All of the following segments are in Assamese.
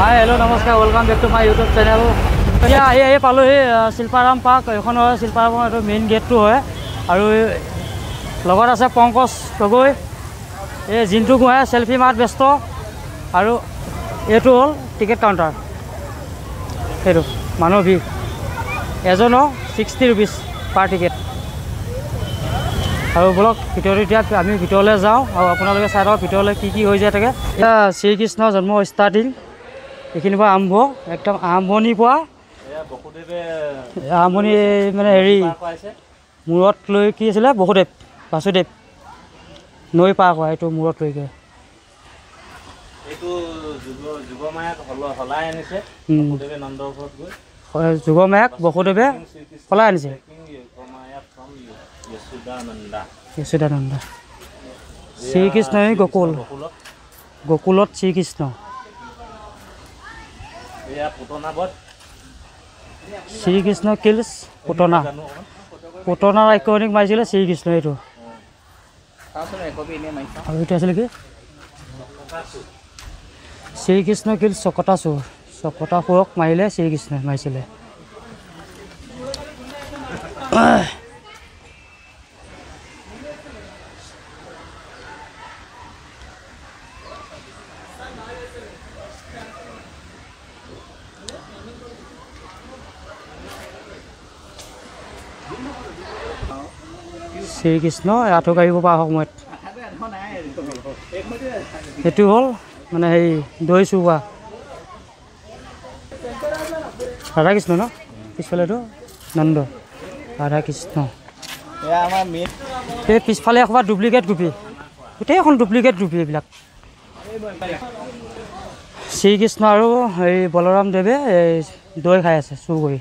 হাই হেল্ল' নমস্কাৰ welcome back to my YouTube channel এতিয়া আহি আহি পালোহি শিল্পাৰাম পাৰ্ক। এইখন হয় শিল্পাৰামৰ এইটো মেইন গেটটো হয়। আৰু লগত আছে পংকজ গগৈ। এই জিন্তু গোহাঁই চেল্ফি মাৰত ব্যস্ত। আৰু এইটো হ'ল টিকেট কাউণ্টাৰ সেইটো মানুহ ভিৰ। এজনৰ ছিক্সটি ৰুপিজ পাৰ টিকেট আৰু বলক ভিতৰত এতিয়া আমি ভিতৰলৈ যাওঁ আৰু আপোনালোকে চাই থাকক ভিতৰলৈ কি কি হৈ যায় থাকে। এতিয়া শ্ৰীকৃষ্ণৰ জন্ম ষ্টাৰ্টিং এইখিনিৰ পৰা আৰম্ভ একদম আৰম্ভণিৰ পৰা আৰম্ভণি মানে হেৰি মূৰত লৈ কি আছিলে? বসুদেৱ বাসুদেৱ। নৈ পাৰ কৰা এইটো মূৰত ঘৰত গৈ। যুগমায়াক বসুদেৱে শ্ৰীকৃষ্ণ সলাই আনিছে। যশোদানন্দা শ্ৰীকৃষ্ণই গকুল গকুলত শ্ৰীকৃষ্ণ শ্ৰীকৃষ্ণ কিলছ পুতনা পুতনাৰ আইকনিক মাৰিছিলে শ্ৰীকৃষ্ণ এইটো আৰু এইটো আছিলে কি শ্ৰীকৃষ্ণ কিল চকটা চোৰ চকটা চোৰক মাৰিলে শ্ৰীকৃষ্ণই মাৰিছিলে শ্ৰীকৃষ্ণ আঁঠু কাঢ়িব পৰা সময়ত সেইটো হ'ল মানে হেৰি দৈ চুৱা ৰাধাকৃষ্ণ ন? পিছফালেতো নন্দ ৰাধাকৃষ্ণ। এই পিছফালে এসোপা ডুপ্লিকেট গোপী। গোটেইখন ডুপ্লিকেট গোপী এইবিলাক। শ্ৰীকৃষ্ণ আৰু হেৰি বলৰাম দেৱে এই দৈ খাই আছে চুৰ কৰি।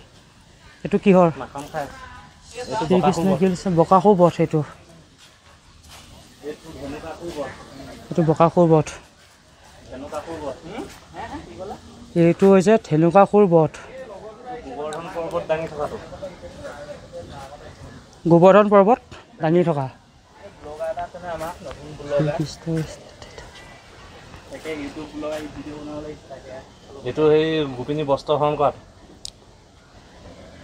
এইটো কিহৰ? এইটো। হৈছে ঠেলুকা সুৰ বধ। গোবৰ্ধন পৰ্বত দাঙি থকা। এইটো সেই গোপিনী বস্ত্ৰ হৰণ কৰাত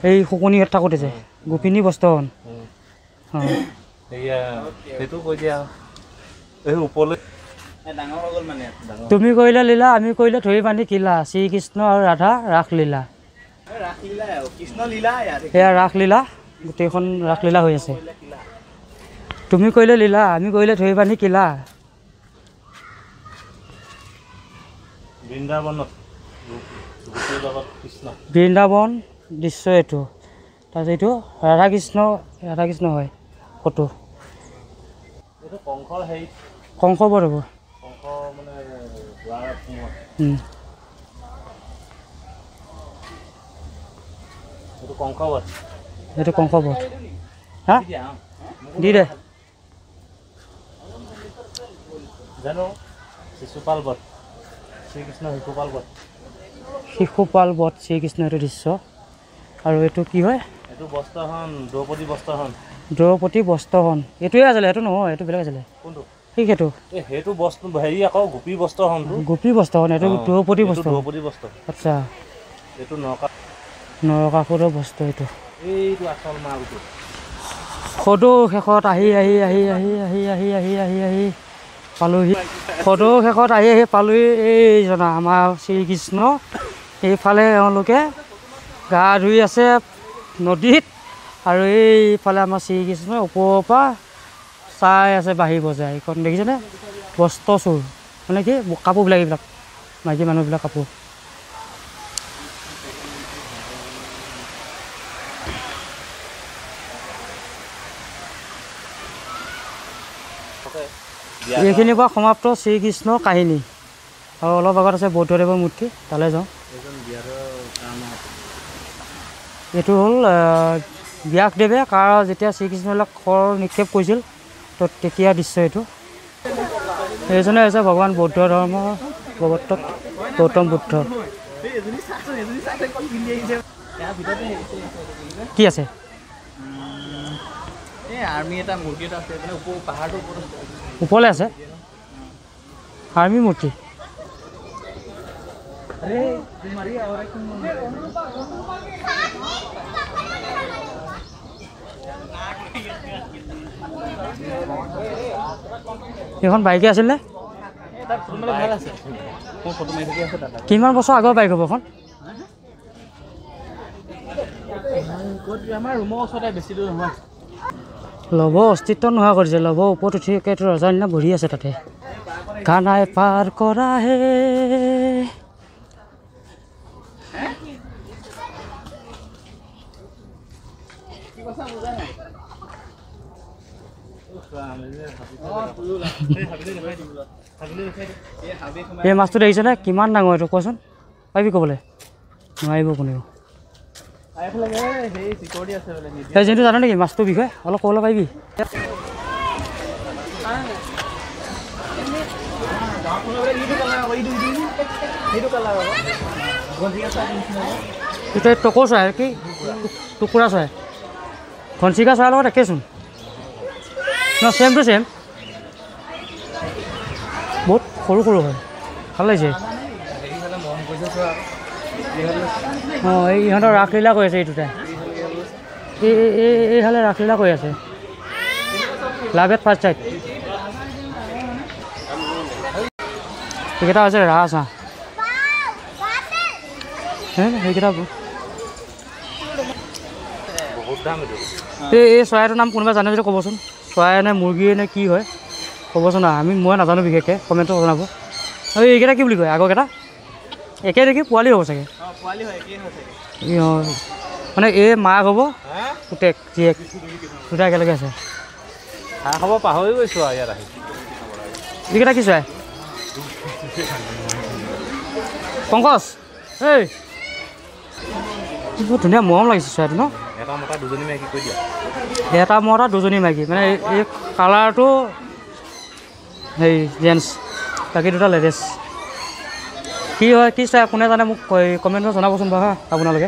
সেই শুকনিহঁত থাকোঁতে যে। গোপিনী Boston. তুমি কৰিলা লীলা আমি কৰিলে ধৰি বান্ধি কিলা। শ্ৰীকৃষ্ণ আৰু ৰাধা ৰাসলীলা সেয়া ৰাসলীলা গোটেইখন ৰাসলীলা হৈ আছে। তুমি কৰিলে লীলা আমি কৰিলে ধৰি বান্ধি কিলা। বৃন্দাবনত বৃন্দাবন দৃশ্য এইটো। তাত এইটো ৰাধাকৃষ্ণ ৰাধাকৃষ্ণ হয় ফটো। কংস বৰ হ'ব। এইটো কংস বধ হা? দি দে। জানো শিশুপাল বধ শ্ৰীকৃষ্ণ শিশুপাল বধ। শিশুপাল বধ শ্ৰীকৃষ্ণ এইটো দৃশ্য। আৰু এইটো কি হয়? এইটো বস্ত্ৰখন দ্ৰৌপদী বস্ত্ৰখন দ্ৰৌপদী বস্ত্ৰহন এইটোৱে আছিলে এইটো নহয় এইটো বেলেগ আছিলে। কোনটো? ঠিক সেইটো। এই সেইটো বস্ত্ৰ হেৰি আকৌ গোপী বস্ত্ৰখনটো গোপী এইটো দ্ৰৌপদী বস্ত্ৰ দ্ৰৌপদী বস্ত্ৰ আচ্ছা। এইটো নকা নৰকাসুৰৰ বস্ত্ৰ এইটো। এইটো আচল মালটো। সদৌ শেষত আহি আহি আহি আহি আহি আহি আহি আহি আহি পালোহি। সদৌ শেষত আহি আহি পালোহি এইজনা আমাৰ শ্ৰীকৃষ্ণ। এইফালে এওঁলোকে গা ধুই আছে। নদীত আৰু এইফালে আমাৰ শ্ৰীকৃষ্ণ ওপৰৰ পৰা চাই আছে বাঢ়ি বজাই এইখন দেখিছেনে বস্ত্ৰ চোৰ মানে কি কাপোৰবিলাক এইবিলাক মাইকী মানুহবিলাক কাপোৰ। এইখিনিৰ পৰা সমাপ্ত শ্ৰীকৃষ্ণৰ কাহিনী। আৰু অলপ আগত আছে বৌদ্ধদেৱৰ মূৰ্তি তালৈ যাওঁ। এইটো হ'ল ব্যাসদেৱে কাৰ যেতিয়া শ্ৰীকৃষ্ণবিলাক শৰ নিক্ষেপ কৰিছিল তো তেতিয়া দৃশ্য এইটো। এইজনে হৈছে ভগৱান বৌদ্ধ ধৰ্মৰ প্ৰৱৰ্তক গৌতম বুদ্ধ। কি আছে। ওপৰলৈ আছে? আৰ্মি মূৰ্তি এইখন বাইকে আছিল নে এই তাত ফটো মাৰি ভাল আছে মোৰ ফটো মাৰি থাকি আছে তাত কিমান বছৰ আগৰ বাইক হ'ব এখন লভ অস্তিত্ব নোহোৱা কৰিছে লভ ওপৰত উঠি একেটো ৰজাৰ নিচিনা বহি আছে তাতে। কানাই পাৰ কৰা হে। এই মাছটো দেখিছেনে কিমান ডাঙৰ এইটো? কোৱাচোন। পাৰিবি ক'বলৈ? নোৱাৰিব কোনেও। সেই যোনটো জানো নেকি মাছটোৰ বিষয়ে? অলপ ক'বলৈ পাৰিবি? সেইটো কালাৰ আকৌ গঞ্জিকা চাই নিচিনা এইটো এই টকৌ চৰাই কি? টুকুৰা চৰাই। ঘনচিকা চৰাইৰ লগত একেচোন ন ছেম টু ছেম বহুত সৰু সৰু হয়। ভাল লাগিছে। অঁ এই ইহঁতৰ ৰাসলীলা কৰি আছে এই দুটাই এই এই- এই এইফালে ৰাসলীলা কৰি আছে। লাভ এট ফাৰ্ষ্ট চাইড এইকেইটা হৈছে ৰাজ হাঁহ হে সেইকেইটা এই এই চৰাইটোৰ নাম কোনোবা জানে যদি ক'বচোন। চৰাই নে মুৰ্গী নে কি হয় ক'বচোন আৰু। আমি মই নাজানো বিশেষকৈ কমেণ্টত জনাব। আৰু এইকেইটা কি বুলি কয় আগৰকেইটা একে নেকি পোৱালি হ'ব চাগে। অঁ মানে এই মাক হ'ব পুতেক জীয়েক দুটা একেলগে আছে। পাহৰি গৈছোঁ আৰু ইয়াত আহি। এইকেইটা কি চৰাই পংকজ এই! বহুত ধুনীয়া মৰম লাগিছে চৰাইটো ন? এটা মতা দুজনী মাইকী কৈ দিয়া। এটা মতা দুজনী মাইকী মানে এই- কালাৰটো হেৰি জেন্টছ বাকী দুটা লেডিজ কি হয় কি চাই কোনে জানে মোক কমেণ্টত জনাবচোন বাৰু হা আপোনালোকে।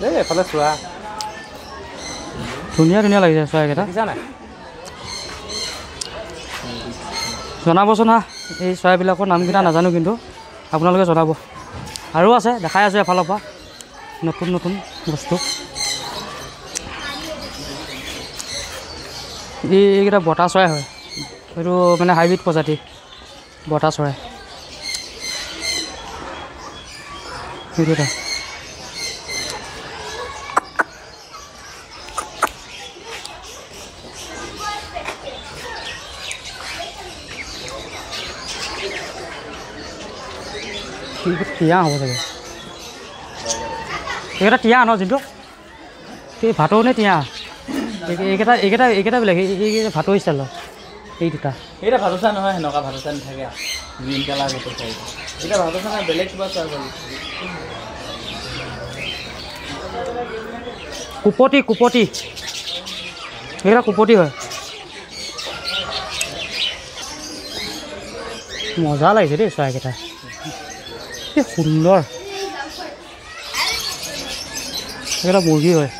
দেই এফালে চোৱা। ধুনীয়া ধুনীয়া লাগিছে চৰাইকেইটা জনাবচোন হা। এই চৰাইবিলাকৰ নামকেইটা নাজানো কিন্তু আপোনালোকে জনাব। আৰু আছে দেখাই আছোঁ এফালৰ পৰা নতুন নতুন বস্তু। এই এইকেইটা বতা চৰাই হয়। এইটো মানে হাইব্ৰিড প্ৰজাতি বতা চৰাই। সেইটো টিয়া হ'ব চাগে। এইকেইটা টিয়া ন যোনটো এই ভাটৌ নে টিয়া এই- এইকেইটা এইকেইটা এইকেইটা বেলেগ। এই- এইকেইটা ভাটৌ ষ্টাইলৰ এই দুটা। এইটা ভালুচা নহয় সেনেকুৱা ভালুচা নাথাকে গ্ৰীণ কালাৰ সেইটো চাইড এতিয়া ভালুচা নহয় বেলেগ কিবা চোৱা পাৰি কুপতি কুপতি এইকেইটা কুপতি হয়। মজা লাগিছে দেই চৰাইকেইটা কি সুন্দৰ এইকেইটা মুৰ্গী হয়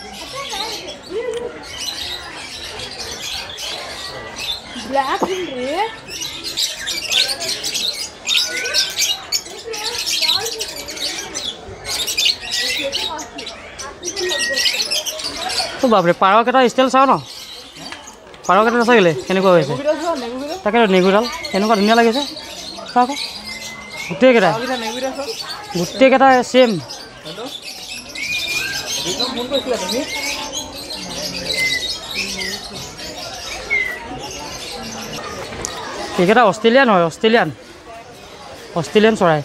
বাপৰে পাৰকেইটা ষ্টাইল চাওঁ ন পাৰকেইটা চাগিলে কেনেকুৱা হৈছে তাকেতো নেগুৰডাল কেনেকুৱা ধুনীয়া লাগিছে চা গোটেইকেইটা কৰিছিলা তুমি এইকেইটা অষ্ট্ৰেলিয়ান হয় অষ্ট্ৰেলিয়ান। অষ্ট্ৰেলিয়ান চৰাই।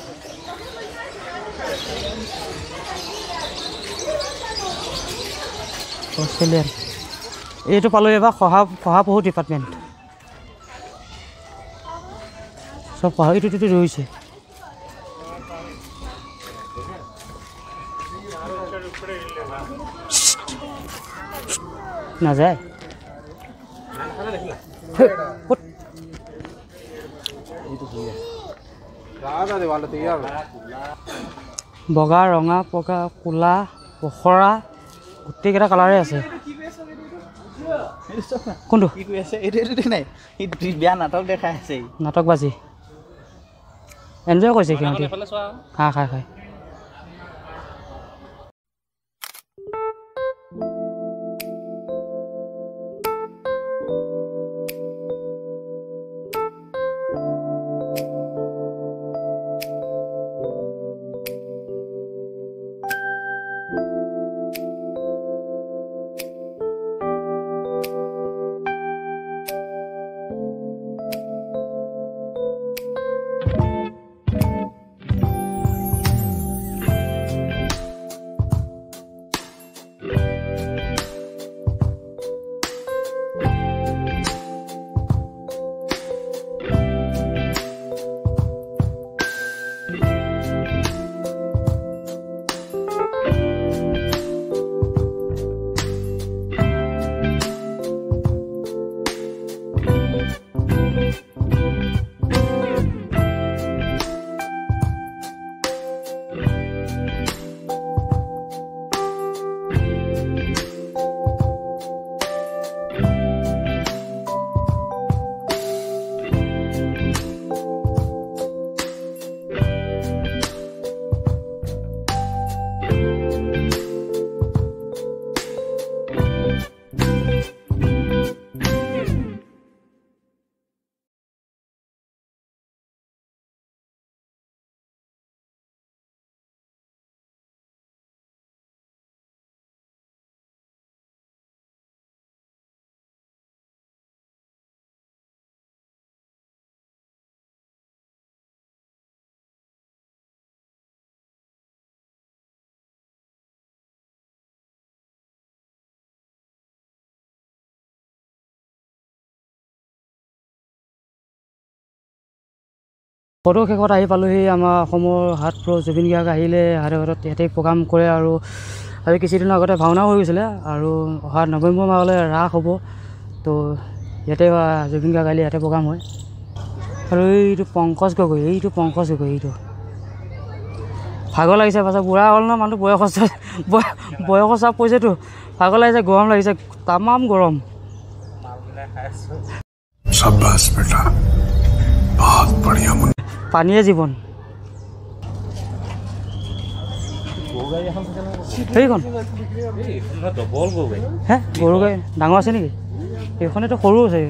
অষ্ট্ৰেলিয়ান। এইটো পালোঁ এইবাৰ শহা শহাপহু ডিপাৰ্টমেণ্ট চব ইটো ৰৈছে। নাযায় হে, বগা ৰঙা পকা ক'লা পখৰা গোটেইকেইটা কালাৰে আছে। কোনটো? কি কৰি আছে? এইটো নাই। বেয়া নাটক দেখাই আছে ই। নাটকবাজি এনজয় কৰিছে সিহঁতি। খা খাই খাই। সৰু শেষত আহি পালোহি। আমাৰ অসমৰ হাত ফ্ৰ জুবিন গাৰ্গ আহিলে হাতে ঘৰত ইয়াতে প্ৰগ্ৰাম কৰে আৰু আজি কিছুদিনৰ আগতে ভাওনাও হৈ গৈছিলে আৰু অহা নৱেম্বৰ মাহলৈ ৰাস হ'ব। তো ইয়াতে জুবিন গাৰ্গ আহিলে ইয়াতে প্ৰগ্ৰাম হয়। আৰু এইটো পংকজ গগৈ এইটো পংকজ গগৈ এইটো। ভাগৰ লাগিছে পাছত বুঢ়া হ'ল ন মানুহ বয়সস্থ বয়সস্থ পৰিছেতো। ভাগৰ লাগিছে গৰম লাগিছে তামাম গৰম। বহুত বঢ়িয়া পানীয়ে জীৱন। সেইখন? হে গৰু গাড়ী ডাঙৰ আছে নেকি? এইখনেতো সৰু আছে।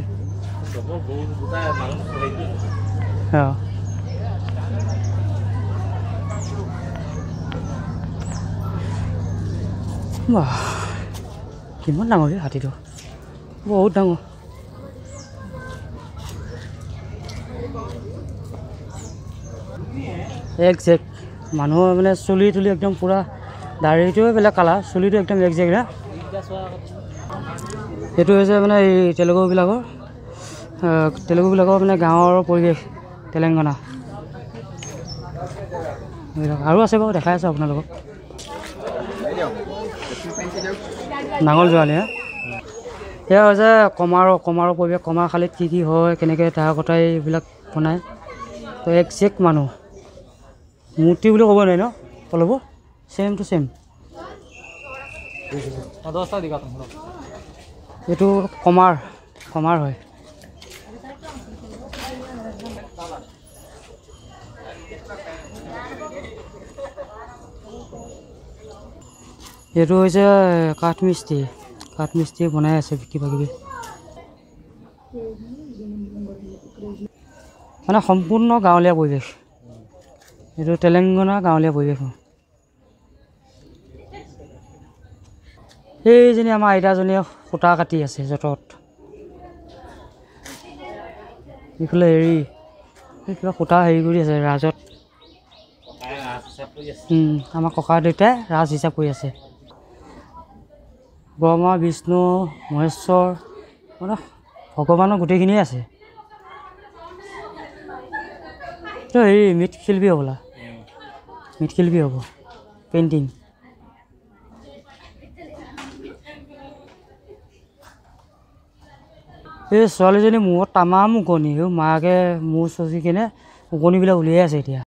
কিমান ডাঙৰ হাতীটো। বহুত ডাঙৰ। একজেক্ট মানুহৰ মানে চুলি তুলি একদম পূৰা দাড়িটোৱে বেলেগ কালাৰ চুলিটো একদম একজেক্ট না? সেইটো হৈছে মানে এই তেলেগুবিলাকৰ তেলেগুবিলাকৰ মানে গাঁৱৰ পৰিৱেশ তেলেংগানা। আৰু আছে বাৰু দেখাই আছোঁ আপোনালোকক। নাঙল জোৱালি হে? সেয়া হৈছে কমাৰৰ কমাৰৰ পৰিৱেশ কমাৰশালীত কি কি হয় কেনেকৈ তাৰ কটাই এইবিলাক বনায় তো একজেক্ট মানুহ। মূৰ্তি বুলি ক'ব নোৱাৰি ন? অলপ? ছেম টু ছেম এইটো কমাৰ কমাৰ হয়। এইটো হৈছে কাঠমিস্ত্ৰী। কাঠমিস্ত্ৰী বনাই আছে কিবা কিবি। মানে সম্পূৰ্ণ গাঁৱলীয়া পৰিৱেশ। এইটো তেলেংগানা গাঁৱলীয়া পৰিৱেশ। সেইজনী আমাৰ আইতাজনীয়ে সূতা কাটি আছে যঁতৰত। এইফালে হেৰি এই কিবা সূতা হেৰি কৰি আছে ৰাজত। আমাৰ ককা দেউতাই ৰাজ হিচাপ কৰি আছে। ব্ৰহ্মা বিষ্ণু মহেশ্বৰ মানে ভগৱানৰ গোটেইখিনিয়ে আছে। এইটো হেৰি মৃৎশিল্পী হ'বলা মৃৎশিল্পী হ'ব পেইণ্টিং এই ছোৱালীজনী মূৰত তামাম ওকণি মাকে মূৰ চচি কিনে ওকণিবিলাক উলিয়াই আছে এতিয়া।